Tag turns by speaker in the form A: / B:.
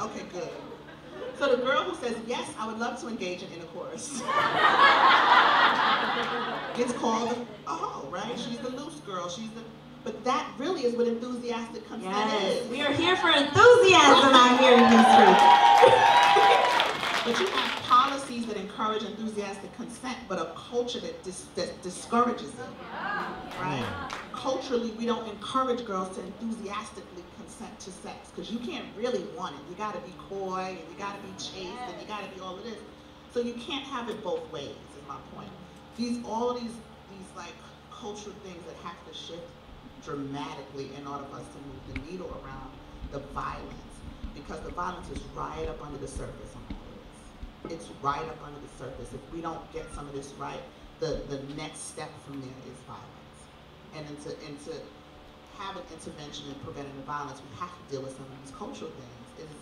A: Okay, good. So the girl who says, yes, I would love to engage in intercourse, gets called a hoe, right? She's the loose girl. She's the, but that really is what enthusiastic consent
B: Yes,
A: is.
B: we are here for enthusiasm out here in these streets.
A: But you have policies that encourage enthusiastic consent, but a culture that, dis- that discourages it. Culturally, we don't encourage girls to enthusiastically consent to sex because you can't really want it. You got to be coy and you got to be chaste and you got to be all of this. So you can't have it both ways. Is my point. These all these these like cultural things that have to shift dramatically in order for us to move the needle around the violence because the violence is right up under the surface on all of this. It's right up under the surface. If we don't get some of this right, the, the next step from there is violence. And then to, and to have an intervention in preventing the violence, we have to deal with some of these cultural things.